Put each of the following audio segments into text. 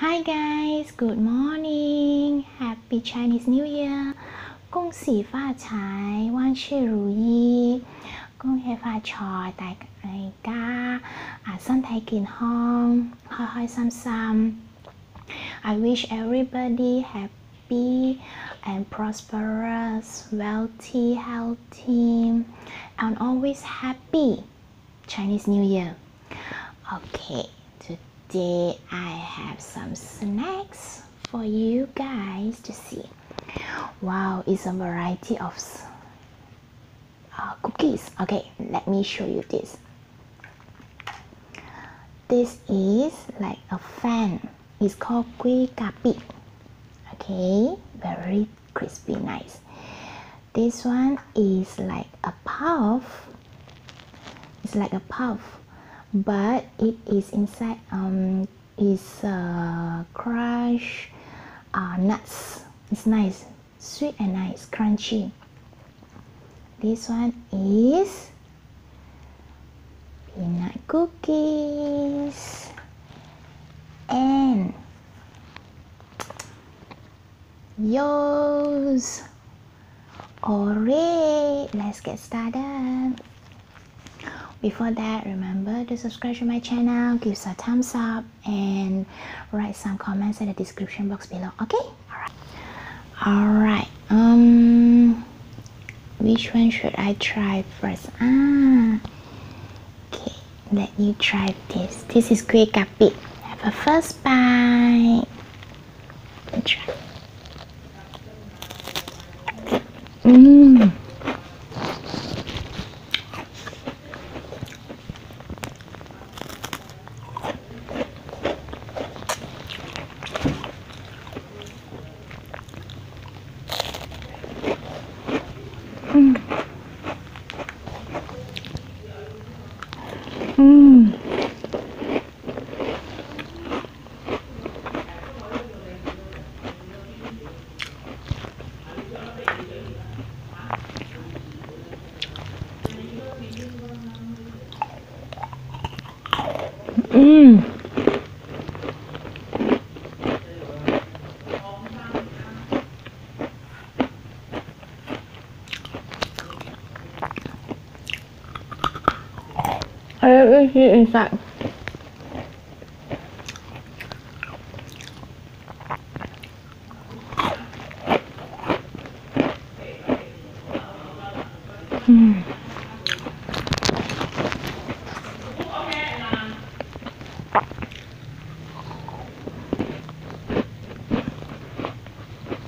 Hi guys, good morning. Happy Chinese New Year. 恭喜发财，万事如意。恭喜发财，大家啊身体健康，开开心心。I wish everybody happy and prosperous, wealthy, healthy, and always happy Chinese New Year. Okay, today I have some snacks for you guys to see. Wow, it's a variety of uh, cookies. Okay, let me show you this. This is like a fan. It's called Kui Kapi. Okay, very crispy, nice. This one is like a puff. It's like a puff, but it is inside um is uh, crushed uh, nuts. It's nice, sweet and nice, crunchy. This one is peanut cookies and Yeo's. Alright, let's get started. Before that, remember to subscribe to my channel, give us a thumbs up, and write some comments in the description box below. Okay? Alright. Alright. Um which one should I try first? Ah okay, let me try this. This is Kueh Kapi. Have a first bite. Let's try. Mmm. Mmm. I eat it inside. Mm.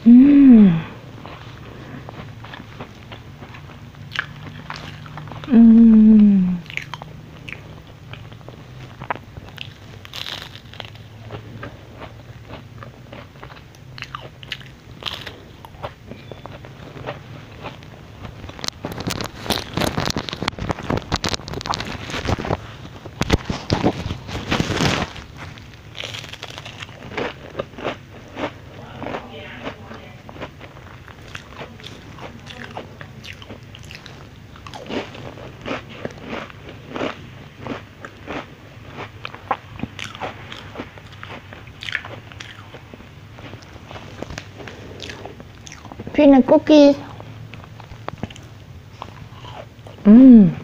Mm. Peanut cookies. Mmm.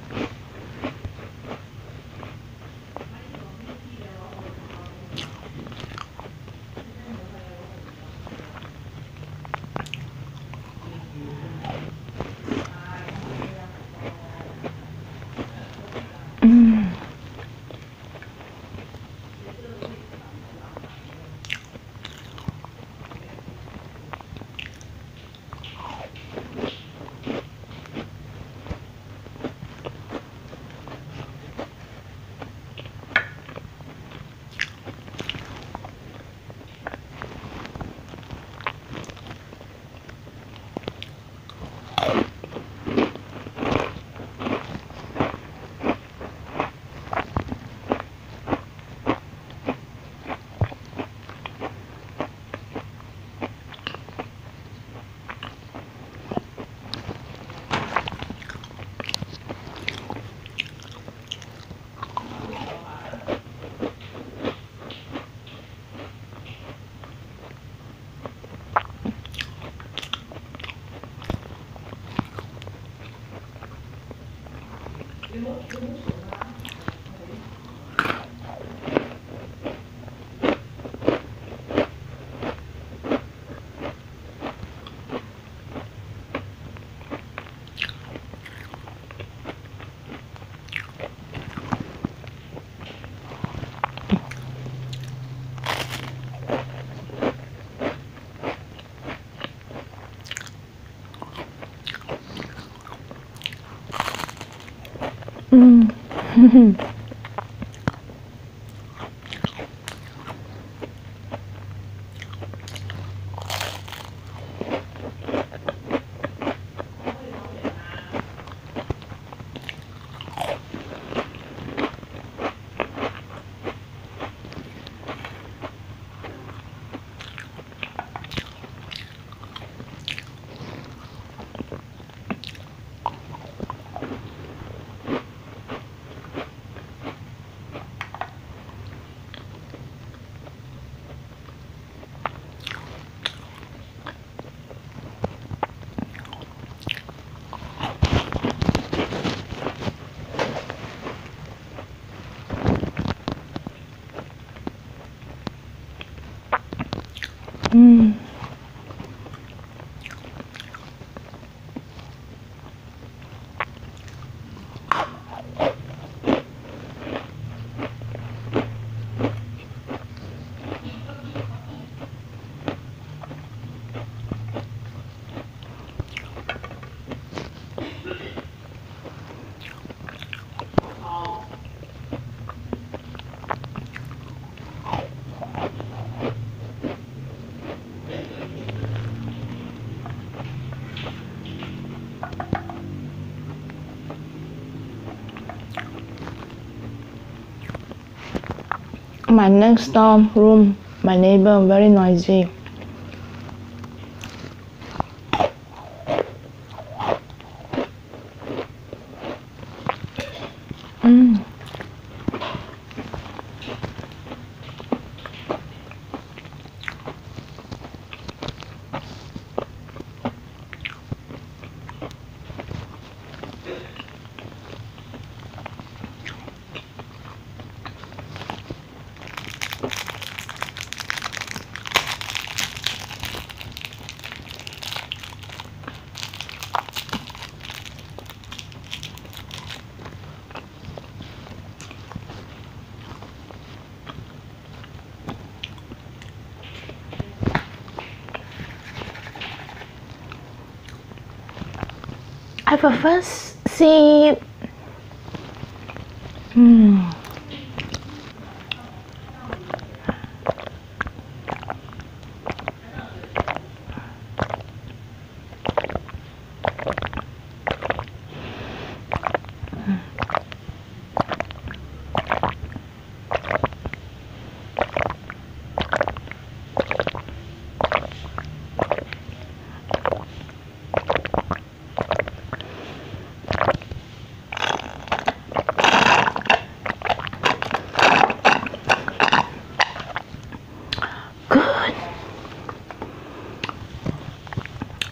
Mm. My next door room, my neighbor very noisy. I prefer see. Hmm.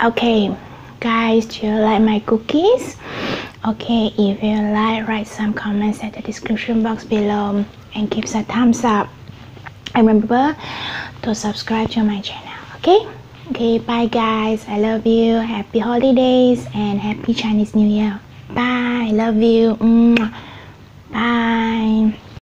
okay guys do you like my cookies? Okay if you like write some comments at the description box below and give us a thumbs up. And remember to subscribe to my channel okay? Okay bye guys. I love you. Happy holidays and happy chinese new year. Bye. I love you. Bye.